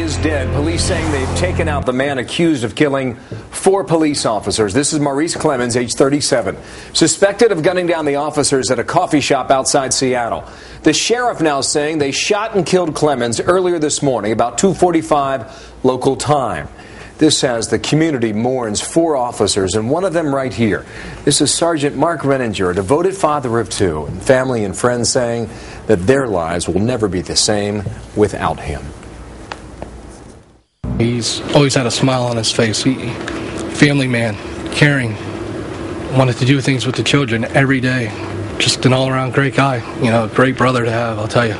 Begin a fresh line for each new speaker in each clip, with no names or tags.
is dead. Police saying they've taken out the man accused of killing four police officers. This is Maurice Clemmons, age 37, suspected of gunning down the officers at a coffee shop outside Seattle. The sheriff now saying they shot and killed Clemmons earlier this morning, about 2:45 local time. This as the community mourns four officers, and one of them right here. This is Sergeant Mark Renninger, a devoted father of two, and family and friends saying that their lives will never be the same without him.
He's always had a smile on his face. He, family man, caring, wanted to do things with the children every day. Just an all-around great guy. You know, great brother to have. I'll tell you.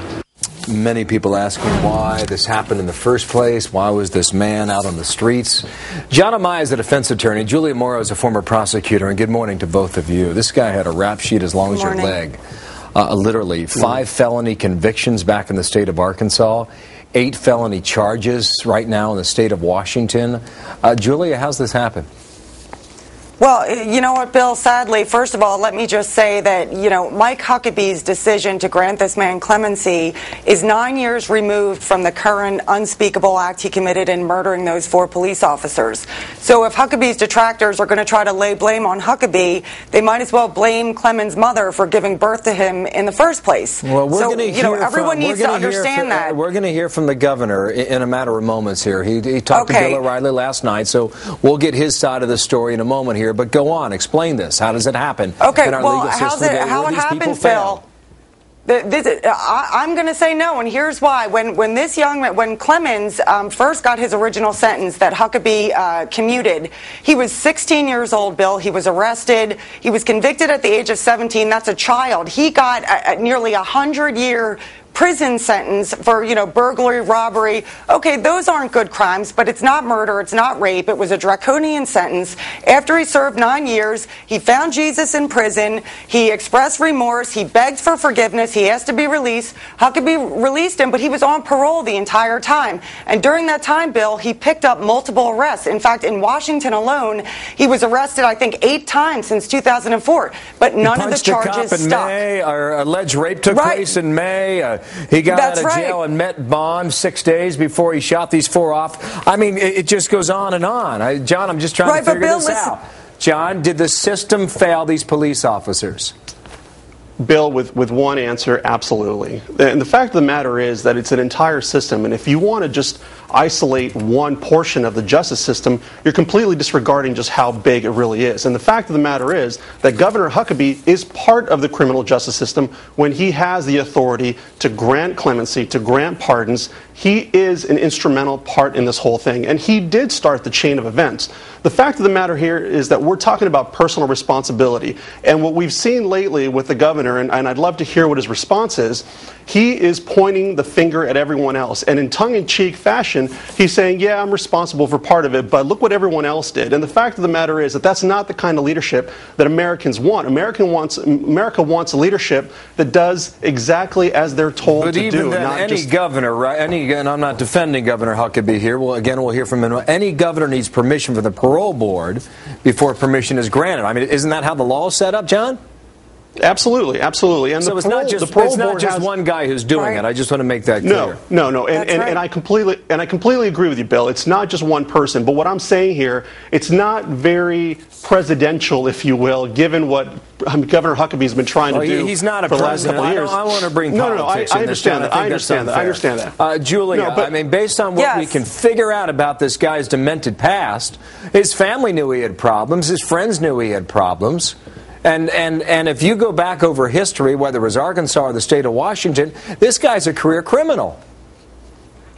Many people asking why this happened in the first place. Why was this man out on the streets? John Amaya is a defense attorney. Julia Morrow is a former prosecutor. And good morning to both of you. This guy had a rap sheet as long as your leg. Uh, literally, five felony convictions back in the state of Arkansas eight felony charges right now in the state of Washington. Uh, Julia, how's this happen?
Well, you know what, Bill? Sadly, first of all, let me just say that, you know, Mike Huckabee's decision to grant this man clemency is nine years removed from the current unspeakable act he committed in murdering those four police officers. So if Huckabee's detractors are going to try to lay blame on Huckabee, they might as well blame Clemmons' mother for giving birth to him in the first place.
Well, we're
so,
going to
you know, everyone
from,
needs to understand
from,
that.
We're going to hear from the governor in, a matter of moments here. He, he talked
okay.
to Bill O'Reilly last night, so we'll get his side of the story in a moment here. But go on, explain this. How does it happen?
Okay,
in our
well,
legal
how's it, how it happens, Phil? This, I, am going to say no, and here's why. When when this young when Clemmons um, first got his original sentence that Huckabee uh, commuted, he was 16 years old. Bill, he was arrested. He was convicted at the age of 17. That's a child. He got a, a nearly a hundred year prison sentence for, you know, burglary, robbery. Okay, those aren't good crimes, but it's not murder, it's not rape. It was a draconian sentence. After he served nine years, he found Jesus in prison. He expressed remorse. He begged for forgiveness. He asked to be released. Huckabee released him, but he was on parole the entire time. And during that time, Bill, he picked up multiple arrests. In fact, in Washington alone, he was arrested, I think, eight times since 2004. But none of the charges
a cop in
stuck.
May, or alleged rape took
right.
place in May. Uh, he got
That's
out of
right.
jail and met bond six days before he shot these four off. I mean, it, it just goes on and on. I, John, I'm just trying
right,
to figure
Bill,
this
listen.
out. John, did the system fail these police officers?
Bill, with, with one answer, absolutely. And the fact of the matter is that it's an entire system, and if you want to just isolate one portion of the justice system, you're completely disregarding just how big it really is. And the fact of the matter is that Governor Huckabee is part of the criminal justice system when he has the authority to grant clemency, to grant pardons. He is an instrumental part in this whole thing, and he did start the chain of events. The fact of the matter here is that we're talking about personal responsibility. And what we've seen lately with the governor, and, and I'd love to hear what his response is, he is pointing the finger at everyone else. And in tongue in cheek fashion, he's saying, Yeah, I'm responsible for part of it, but look what everyone else did. And the fact of the matter is that that's not the kind of leadership that Americans want. American wants, America wants leadership that does exactly as they're told
but
to do.
Then,
not
any
just,
governor, right? Any, and I'm not defending Governor Huckabee here. Well, again, we'll hear from him. Any governor needs permission from the parole board before permission is granted. I mean, isn't that how the law is set up, John?
Absolutely, absolutely. And
so
the
it's
parole,
not just
the
it's not
board
just
has,
one guy who's doing
Right.
it. I just want to make that clear.
No, no, no, and, and,
right.
and I completely and I completely agree with you, Bill. It's not just one person, but what I'm saying here, it's not very presidential, if you will, given what um, Governor Huckabee's been trying
Well,
to do
he's not a
for the last
president.
couple of
I,
years.
don't, I want to bring
no, no, no. I, I
in this, John.
understand that.
I
I understand that. I understand that.
Uh, Julia,
No, but-
I mean, based on what we can figure out about this guy's demented past, his family knew he had problems. His friends knew he had problems. And, and, and if you go back over history, whether it was Arkansas or the state of Washington, this guy's a career criminal.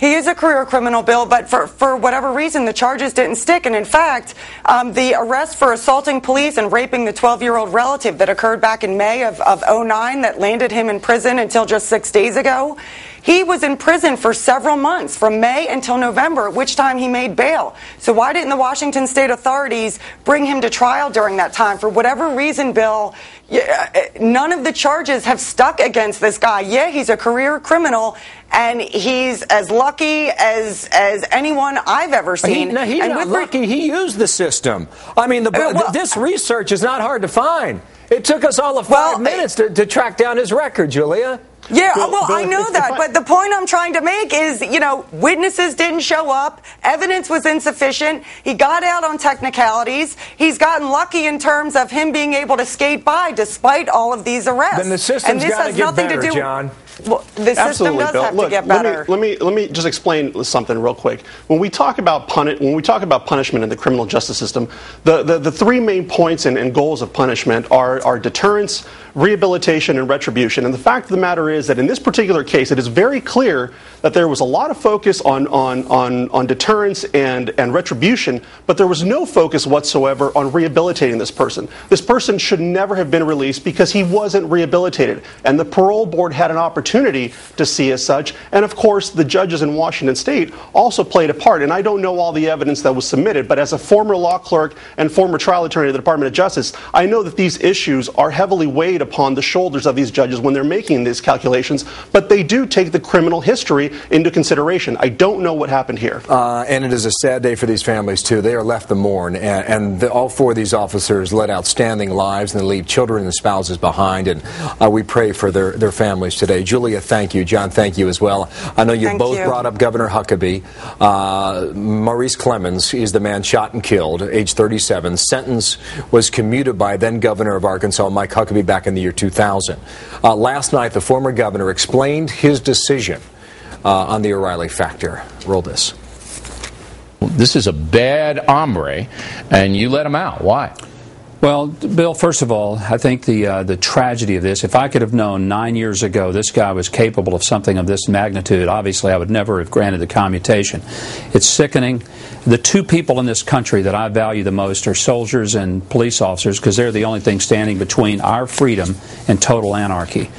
He is a career criminal, Bill, but for, for whatever reason, the charges didn't stick. And in fact, um, the arrest for assaulting police and raping the 12 year old relative that occurred back in May of, of 09 that landed him in prison until just six days ago, he was in prison for several months, from May until November, at which time he made bail. So why didn't the Washington state authorities bring him to trial during that time? For whatever reason, Bill, none of the charges have stuck against this guy. Yeah, he's a career criminal, and he's as lucky as as anyone I've ever
He,
seen.
no, he's
and
not lucky. He used the system. I mean, the,
Uh, well-
this research is not hard to find. It took us all of five
Well,
minutes to, to track down his record, Julia.
Yeah, well, I know that, but the point I'm trying to make is, you know, witnesses didn't show up, evidence was insufficient. He got out on technicalities. He's gotten lucky in terms of him being able to skate by despite all of these arrests.
Then the system's
and this
gotta
has
get
nothing
better,
to do.
John.
Well, the system
Absolutely,
does
Bill.
have
Look,
to get
let me, let me let me just explain something real quick. When we talk about puni- when we talk about punishment in the criminal justice system, the, the, the three main points and, and goals of punishment are, are deterrence, rehabilitation, and retribution. And the fact of the matter is that in this particular case, it is very clear that there was a lot of focus on, on, on, on deterrence and, and retribution, but there was no focus whatsoever on rehabilitating this person. This person should never have been released because he wasn't rehabilitated. And the parole board had an opportunity to see as such. And of course, the judges in Washington state also played a part. And I don't know all the evidence that was submitted, but as a former law clerk and former trial attorney at the Department of Justice, I know that these issues are heavily weighed upon the shoulders of these judges when they're making these calculations, but they do take the criminal history into consideration. I don't know what happened here.
Uh, and it is a sad day for these families, too. They are left to mourn, and, and the, all four of these officers led outstanding lives, and leave children and spouses behind, and uh, we pray for their, their families today. Julia, thank you. John, thank you as well. I know you
Thank
both
you.
brought up Governor Huckabee. Uh, Maurice Clemmons is the man shot and killed, age 37. Sentence was commuted by then Governor of Arkansas, Mike Huckabee, back in the year 2000. Uh, last night, the former governor explained his decision uh, on the O'Reilly factor. Roll this.
This is a bad hombre, and you let him out. Why?
Well, Bill, first of all, I think the uh, the tragedy of this, if I could have known nine years ago this guy was capable of something of this magnitude, obviously I would never have granted the commutation. It's sickening. The two people in this country that I value the most are soldiers and police officers because they're the only thing standing between our freedom and total anarchy.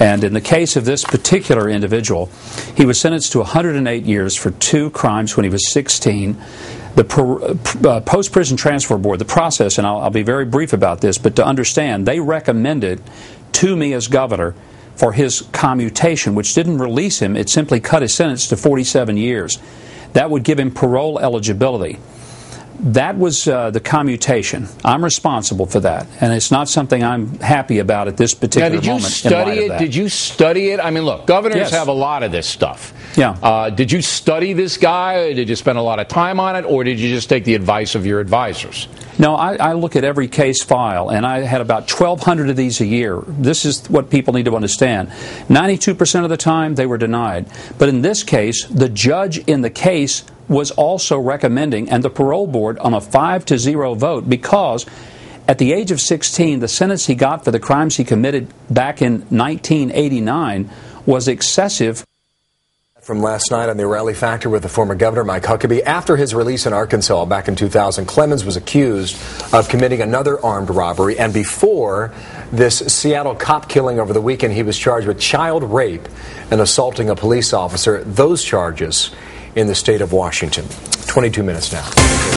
And in the case of this particular individual, he was sentenced to 108 years for two crimes when he was 16 the uh, post prison transfer board, the process, and I'll, I'll be very brief about this, but to understand, they recommended to me as governor for his commutation, which didn't release him, it simply cut his sentence to 47 years. That would give him parole eligibility. That was uh, the commutation. I'm responsible for that, and it's not something I'm happy about at this
Now,
particular
did you
moment.
study it? Did you study it? I mean, look, governors
Yes.
have a lot of this stuff.
Yeah.
Uh, did you study this guy? Did you spend a lot of time on it, or did you just take the advice of your advisors?
No, I, I look at every case file, and I had about 1,200 of these a year. This is what people need to understand. 92% of the time, they were denied. But in this case, the judge in the case was also recommending, and the parole board on a 5 to 0 vote, because at the age of 16, the sentence he got for the crimes he committed back in 1989 was excessive.
From last night on the O'Reilly Factor with the former governor, Mike Huckabee. After his release in Arkansas back in 2000, Clemmons was accused of committing another armed robbery. And before this Seattle cop killing over the weekend, he was charged with child rape and assaulting a police officer. Those charges in the state of Washington. 22 minutes now.